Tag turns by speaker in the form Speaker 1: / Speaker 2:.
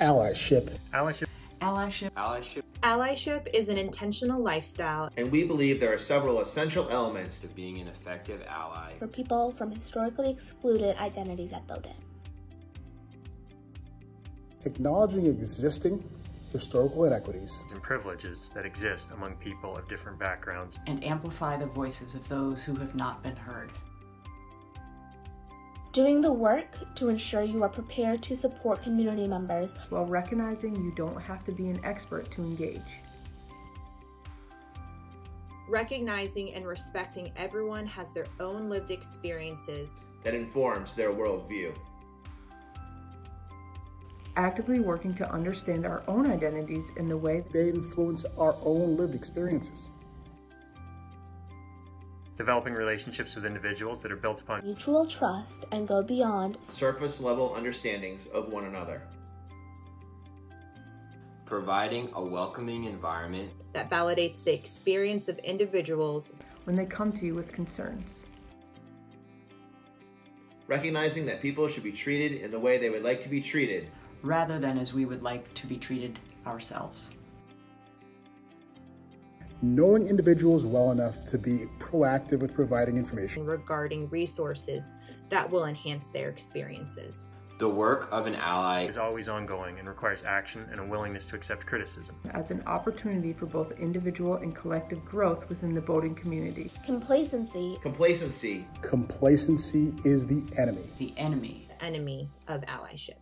Speaker 1: Allyship.
Speaker 2: Allyship.
Speaker 3: Allyship.
Speaker 4: Allyship.
Speaker 5: Allyship is an intentional lifestyle.
Speaker 4: And we believe there are several essential elements to being an effective ally
Speaker 6: for people from historically excluded identities at Bowdoin.
Speaker 1: Acknowledging existing historical inequities
Speaker 2: and privileges that exist among people of different backgrounds.
Speaker 3: And amplify the voices of those who have not been heard.
Speaker 6: Doing the work to ensure you are prepared to support community members
Speaker 7: while recognizing you don't have to be an expert to engage.
Speaker 5: Recognizing and respecting everyone has their own lived experiences
Speaker 4: that informs their worldview
Speaker 7: actively working to understand our own identities in the way
Speaker 1: they influence our own lived experiences.
Speaker 2: Developing relationships with individuals that are built upon
Speaker 6: mutual trust and go beyond
Speaker 4: surface level understandings of one another.
Speaker 8: Providing a welcoming environment
Speaker 5: that validates the experience of individuals
Speaker 7: when they come to you with concerns
Speaker 4: recognizing that people should be treated in the way they would like to be treated
Speaker 3: rather than as we would like to be treated ourselves.
Speaker 1: Knowing individuals well enough to be proactive with providing information
Speaker 5: regarding resources that will enhance their experiences.
Speaker 8: The work of an ally
Speaker 2: is always ongoing and requires action and a willingness to accept criticism.
Speaker 7: As an opportunity for both individual and collective growth within the Bowdoin community.
Speaker 6: Complacency.
Speaker 4: Complacency.
Speaker 1: Complacency is the enemy.
Speaker 3: The enemy.
Speaker 5: The enemy of allyship.